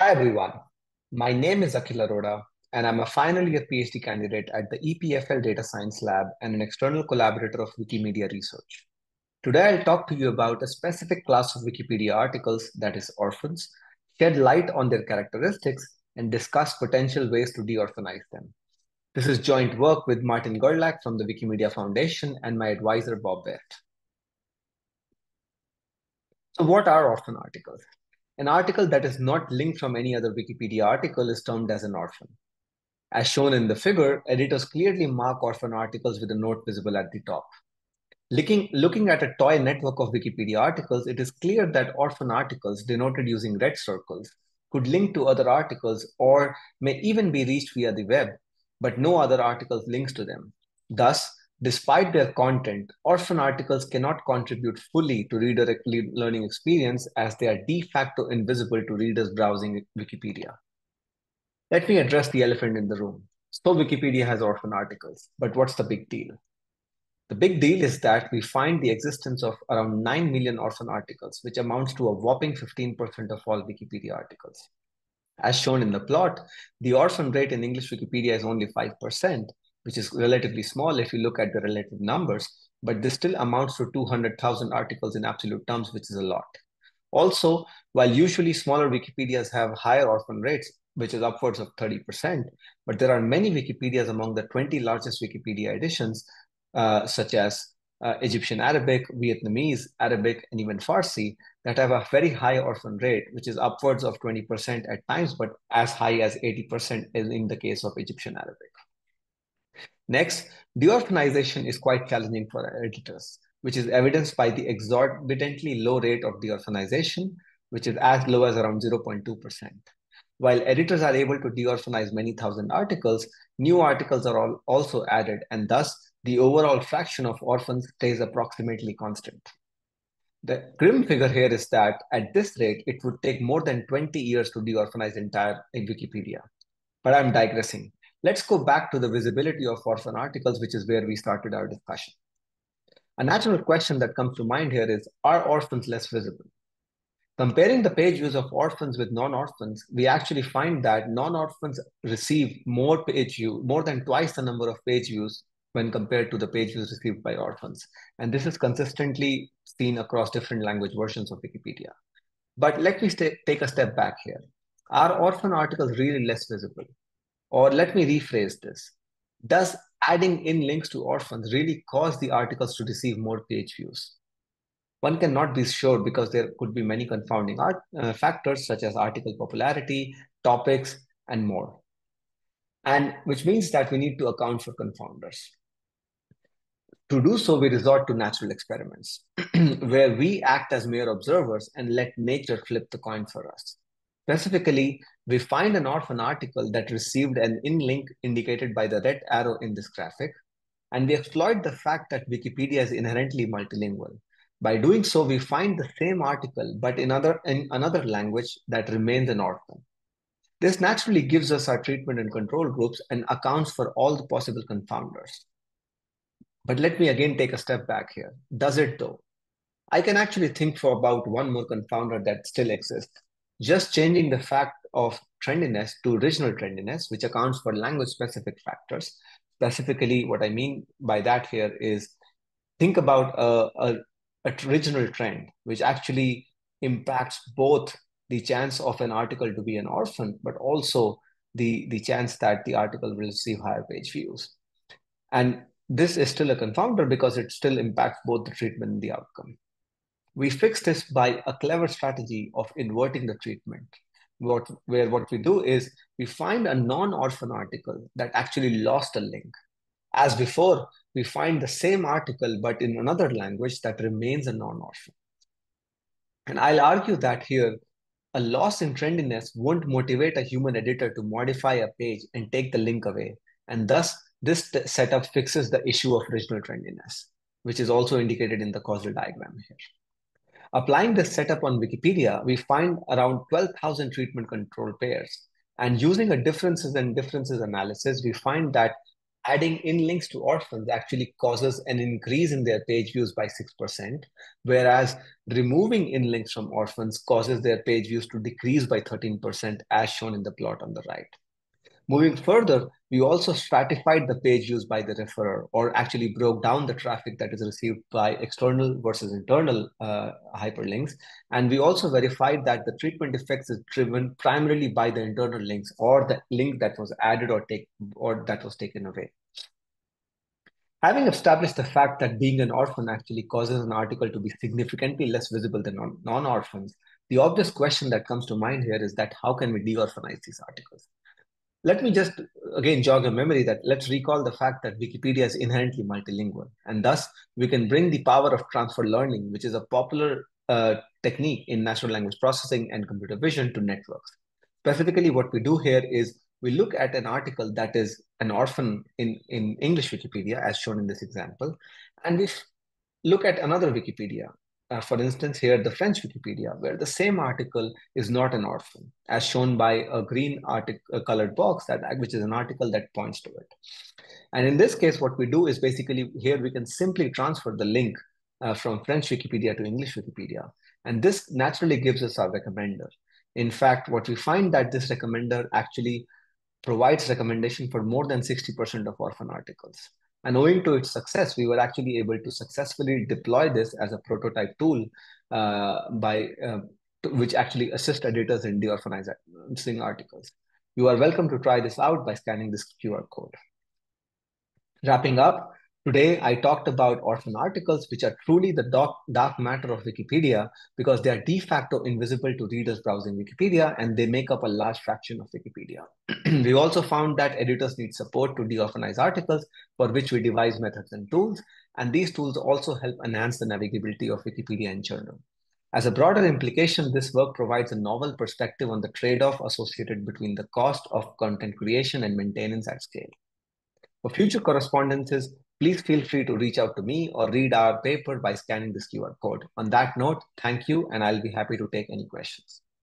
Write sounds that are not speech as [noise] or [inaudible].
Hi everyone, my name is Akhil Arora, and I'm a final year PhD candidate at the EPFL Data Science Lab and an external collaborator of Wikimedia Research. Today I'll talk to you about a specific class of Wikipedia articles, that is orphans, shed light on their characteristics, and discuss potential ways to de-orphanize them. This is joint work with Martin Gerlach from the Wikimedia Foundation and my advisor Bob Baird. So what are orphan articles? An article that is not linked from any other Wikipedia article is termed as an orphan. As shown in the figure, editors clearly mark orphan articles with a note visible at the top. Looking, looking at a toy network of Wikipedia articles, it is clear that orphan articles, denoted using red circles, could link to other articles or may even be reached via the web, but no other articles links to them. Thus, Despite their content, orphan articles cannot contribute fully to reader learning experience as they are de facto invisible to readers browsing Wikipedia. Let me address the elephant in the room. So Wikipedia has orphan articles, but what's the big deal? The big deal is that we find the existence of around 9 million orphan articles, which amounts to a whopping 15% of all Wikipedia articles. As shown in the plot, the orphan rate in English Wikipedia is only 5%, which is relatively small if you look at the relative numbers, but this still amounts to 200,000 articles in absolute terms, which is a lot. Also, while usually smaller Wikipedias have higher orphan rates, which is upwards of 30%, but there are many Wikipedias among the 20 largest Wikipedia editions, uh, such as uh, Egyptian Arabic, Vietnamese, Arabic, and even Farsi that have a very high orphan rate, which is upwards of 20% at times, but as high as 80% in the case of Egyptian Arabic. Next, deorphanization is quite challenging for editors, which is evidenced by the exorbitantly low rate of deorphanization, which is as low as around 0.2%. While editors are able to deorphanize many thousand articles, new articles are all also added, and thus the overall fraction of orphans stays approximately constant. The grim figure here is that at this rate, it would take more than 20 years to deorphanize entire Wikipedia. But I'm digressing. Let's go back to the visibility of orphan articles, which is where we started our discussion. A natural question that comes to mind here is, are orphans less visible? Comparing the page views of orphans with non-orphans, we actually find that non-orphans receive more page view, more than twice the number of page views when compared to the page views received by orphans. And this is consistently seen across different language versions of Wikipedia. But let me take a step back here. Are orphan articles really less visible? Or let me rephrase this. Does adding in links to orphans really cause the articles to receive more page views? One cannot be sure because there could be many confounding art, uh, factors such as article popularity, topics, and more. And which means that we need to account for confounders. To do so, we resort to natural experiments, [clears throat] where we act as mere observers and let nature flip the coin for us. Specifically, we find an orphan article that received an in-link indicated by the red arrow in this graphic, and we exploit the fact that Wikipedia is inherently multilingual. By doing so, we find the same article, but in, other, in another language that remains an orphan. This naturally gives us our treatment and control groups and accounts for all the possible confounders. But let me again take a step back here. Does it though? I can actually think for about one more confounder that still exists, just changing the fact of trendiness to regional trendiness, which accounts for language specific factors. Specifically, what I mean by that here is think about a, a, a original trend, which actually impacts both the chance of an article to be an orphan, but also the, the chance that the article will receive higher page views. And this is still a confounder because it still impacts both the treatment and the outcome. We fix this by a clever strategy of inverting the treatment. What, where what we do is we find a non-orphan article that actually lost a link. As before, we find the same article, but in another language that remains a non-orphan. And I'll argue that here, a loss in trendiness won't motivate a human editor to modify a page and take the link away. And thus, this setup fixes the issue of original trendiness, which is also indicated in the causal diagram here. Applying this setup on Wikipedia, we find around 12,000 treatment control pairs. And using a differences and differences analysis, we find that adding in links to orphans actually causes an increase in their page views by 6%, whereas removing in links from orphans causes their page views to decrease by 13%, as shown in the plot on the right. Moving further, we also stratified the page views by the referrer, or actually broke down the traffic that is received by external versus internal uh, hyperlinks. And we also verified that the treatment effects is driven primarily by the internal links or the link that was added or take or that was taken away. Having established the fact that being an orphan actually causes an article to be significantly less visible than non-orphans, the obvious question that comes to mind here is that how can we de-orphanize these articles? Let me just again jog a memory that let's recall the fact that Wikipedia is inherently multilingual, and thus we can bring the power of transfer learning, which is a popular uh, technique in natural language processing and computer vision to networks. Specifically, what we do here is we look at an article that is an orphan in, in English Wikipedia, as shown in this example, and we look at another Wikipedia, uh, for instance, here the French Wikipedia, where the same article is not an orphan, as shown by a green article, colored box that which is an article that points to it. And in this case, what we do is basically here we can simply transfer the link uh, from French Wikipedia to English Wikipedia, and this naturally gives us our recommender. In fact, what we find that this recommender actually provides recommendation for more than 60% of orphan articles. And owing to its success, we were actually able to successfully deploy this as a prototype tool uh, by uh, which actually assist editors in de-orphanizing articles. You are welcome to try this out by scanning this QR code. Wrapping up, Today, I talked about orphan articles, which are truly the dark, dark matter of Wikipedia because they are de facto invisible to readers browsing Wikipedia and they make up a large fraction of Wikipedia. [clears throat] we also found that editors need support to de-orphanize articles, for which we devise methods and tools. And these tools also help enhance the navigability of Wikipedia in general. As a broader implication, this work provides a novel perspective on the trade-off associated between the cost of content creation and maintenance at scale. For future correspondences, Please feel free to reach out to me or read our paper by scanning this QR code. On that note, thank you, and I'll be happy to take any questions.